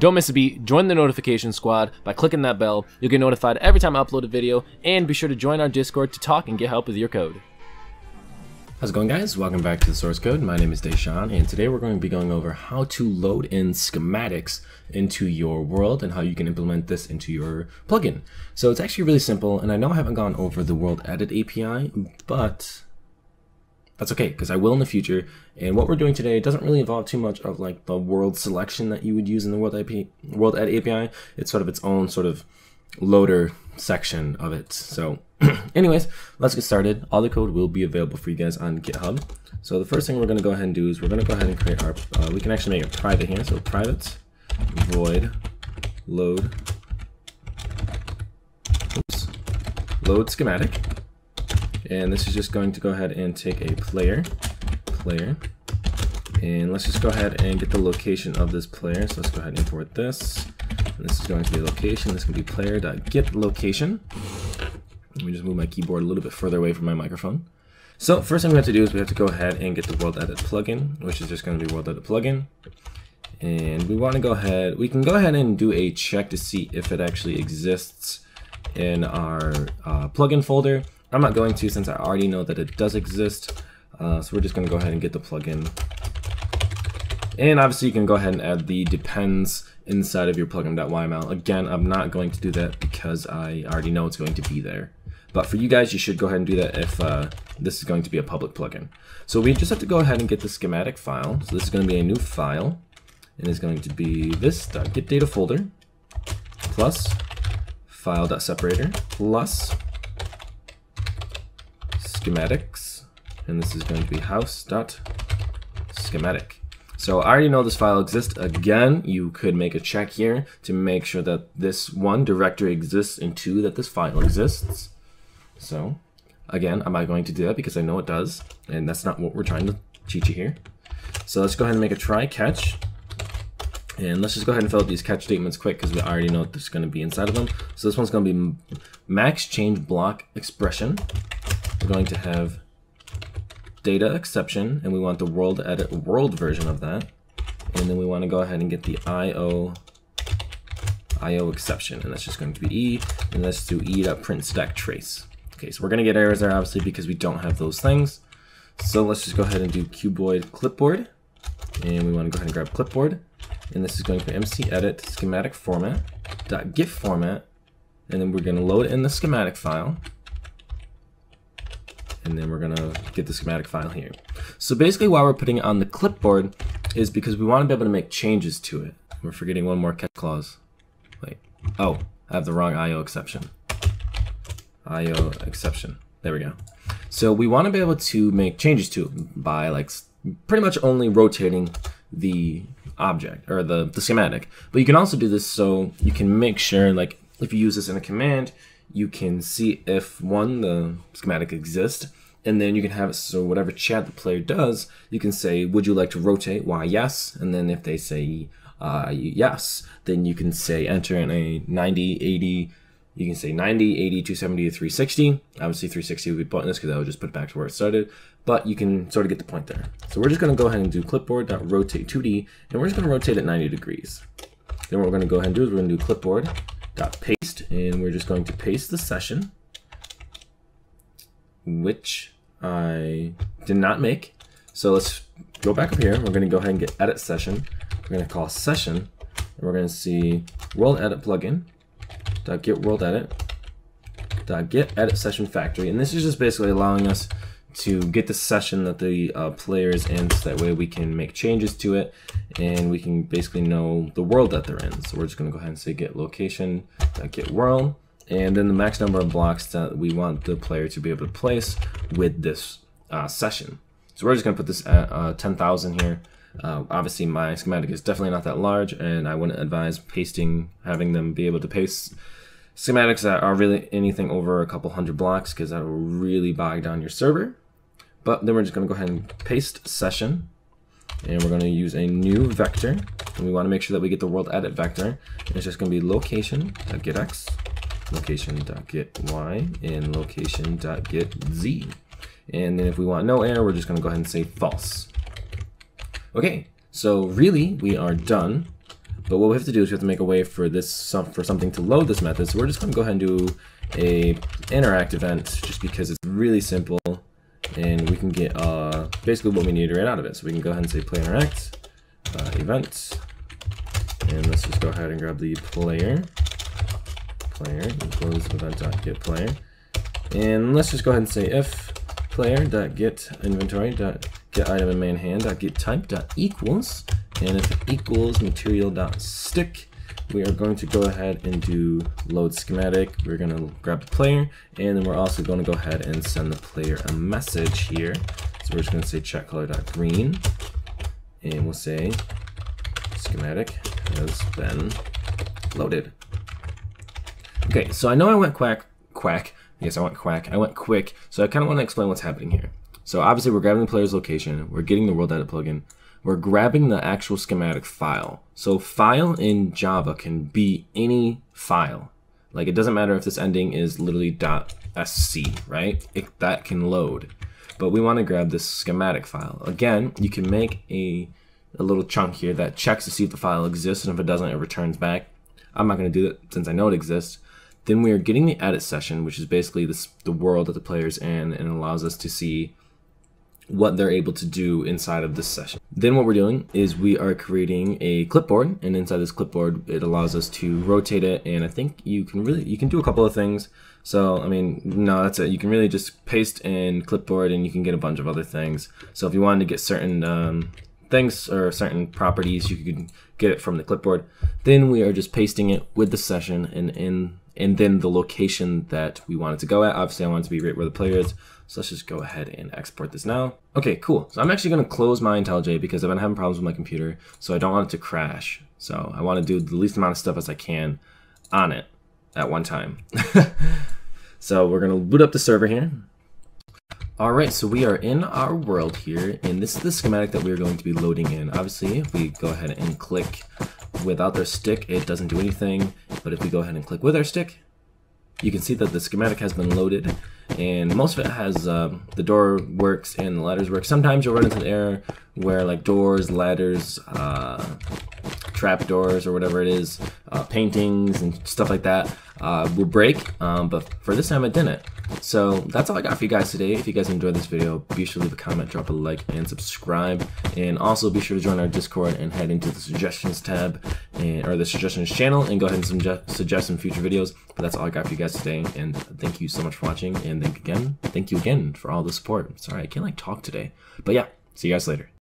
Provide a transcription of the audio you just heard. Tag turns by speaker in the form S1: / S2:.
S1: Don't miss a beat, join the notification squad by clicking that bell. You'll get notified every time I upload a video, and be sure to join our Discord to talk and get help with your code.
S2: How's it going guys? Welcome back to the source code. My name is Deshawn and today we're going to be going over how to load in schematics into your world and how you can implement this into your plugin. So it's actually really simple and I know I haven't gone over the world edit API, but that's okay because I will in the future. And what we're doing today doesn't really involve too much of like the world selection that you would use in the world IP, world edit API. It's sort of its own sort of loader section of it. So anyways, let's get started. All the code will be available for you guys on GitHub. So the first thing we're going to go ahead and do is we're going to go ahead and create our, uh, we can actually make it private here. So private void load, oops, load schematic. And this is just going to go ahead and take a player, player, and let's just go ahead and get the location of this player. So let's go ahead and import this. And this is going to be location. This can be player.get location. Let me just move my keyboard a little bit further away from my microphone. So first thing we have to do is we have to go ahead and get the world edit plugin, which is just going to be world edit plugin. And we want to go ahead, we can go ahead and do a check to see if it actually exists in our uh, plugin folder. I'm not going to since I already know that it does exist. Uh, so we're just going to go ahead and get the plugin. And obviously you can go ahead and add the depends inside of your plugin.yml. Again, I'm not going to do that because I already know it's going to be there. But for you guys, you should go ahead and do that if uh, this is going to be a public plugin. So we just have to go ahead and get the schematic file. So this is going to be a new file. And it's going to be this .get data folder plus file.separator plus schematics, and this is going to be house.schematic. So I already know this file exists. Again, you could make a check here to make sure that this one directory exists and two that this file exists. So again, I'm not going to do that because I know it does, and that's not what we're trying to teach you here. So let's go ahead and make a try catch. And let's just go ahead and fill out these catch statements quick because we already know what there's going to be inside of them. So this one's going to be max change block expression we're going to have data exception, and we want the world edit world version of that. And then we want to go ahead and get the IO IO exception, and that's just going to be E, and let's do E.print stack trace. Okay, so we're going to get errors there, obviously, because we don't have those things. So let's just go ahead and do cuboid clipboard, and we want to go ahead and grab clipboard, and this is going to be MC edit schematic format, dot .gif format, and then we're going to load in the schematic file and then we're gonna get the schematic file here. So basically why we're putting it on the clipboard is because we want to be able to make changes to it. We're forgetting one more catch clause. Wait, oh, I have the wrong IO exception. IO exception, there we go. So we want to be able to make changes to it by like pretty much only rotating the object or the, the schematic. But you can also do this so you can make sure like if you use this in a command, you can see if one, the schematic exists, and then you can have it so whatever chat the player does, you can say, would you like to rotate? Why yes. And then if they say uh, yes, then you can say enter in a 90, 80, you can say 90, 80, 270 to 360. Obviously 360 would be pointless because that would just put it back to where it started, but you can sort of get the point there. So we're just gonna go ahead and do clipboard.rotate 2D, and we're just gonna rotate at 90 degrees. Then what we're gonna go ahead and do is we're gonna do clipboard.paste, and we're just going to paste the session which I did not make. So let's go back up here. We're going to go ahead and get edit session. We're going to call session, and we're going to see world edit plugin dot get world edit dot get edit session factory, and this is just basically allowing us to get the session that the uh, player is in, so that way we can make changes to it, and we can basically know the world that they're in. So we're just going to go ahead and say get location dot get world and then the max number of blocks that we want the player to be able to place with this uh, session. So we're just going to put this at uh, 10,000 here. Uh, obviously, my schematic is definitely not that large, and I wouldn't advise pasting, having them be able to paste schematics that are really anything over a couple hundred blocks because that will really bog down your server. But then we're just going to go ahead and paste session, and we're going to use a new vector, and we want to make sure that we get the world edit vector. And it's just going to be location.getx location.getY and location.getZ. And then if we want no error, we're just gonna go ahead and say false. Okay, so really we are done. But what we have to do is we have to make a way for this for something to load this method. So we're just gonna go ahead and do a interact event just because it's really simple and we can get uh, basically what we need right out of it. So we can go ahead and say play interact uh, event and let's just go ahead and grab the player player equals event.get player and let's just go ahead and say if player dot get inventory dot get item in main hand dot get type equals and if it equals material dot stick we are going to go ahead and do load schematic. We're going to grab the player, and then we're also going to go ahead and send the player a message here. So we're just going to say chat color dot green, and we'll say schematic has been loaded. Okay, so I know I went quack, quack. Yes, I went quack. I went quick. So I kind of want to explain what's happening here. So obviously we're grabbing the player's location. We're getting the world edit plugin we're grabbing the actual schematic file. So file in Java can be any file. Like it doesn't matter if this ending is literally .sc, right? It, that can load. But we want to grab this schematic file. Again, you can make a, a little chunk here that checks to see if the file exists, and if it doesn't, it returns back. I'm not going to do it since I know it exists. Then we are getting the edit session, which is basically this, the world that the player's in, and allows us to see what they're able to do inside of this session. Then what we're doing is we are creating a clipboard and inside this clipboard it allows us to rotate it and I think you can really you can do a couple of things. So I mean no that's it you can really just paste in clipboard and you can get a bunch of other things. So if you wanted to get certain um, things or certain properties you can get it from the clipboard. Then we are just pasting it with the session and in and then the location that we wanted to go at. Obviously I want it to be right where the player is. So let's just go ahead and export this now. Okay, cool. So I'm actually going to close my IntelliJ because I've been having problems with my computer, so I don't want it to crash. So I want to do the least amount of stuff as I can on it at one time. so we're going to boot up the server here. All right, so we are in our world here, and this is the schematic that we're going to be loading in. Obviously, if we go ahead and click without our stick, it doesn't do anything. But if we go ahead and click with our stick, you can see that the schematic has been loaded and most of it has uh, the door works and the ladders work. Sometimes you'll run into an error where like doors, ladders, uh, trap doors or whatever it is, uh, paintings and stuff like that uh, will break, um, but for this time it didn't. So that's all I got for you guys today. If you guys enjoyed this video, be sure to leave a comment, drop a like, and subscribe. And also be sure to join our Discord and head into the suggestions tab and or the suggestions channel and go ahead and suggest, suggest some future videos. But that's all I got for you guys today. And thank you so much for watching. And thank again, thank you again for all the support. Sorry, I can't like talk today. But yeah, see you guys later.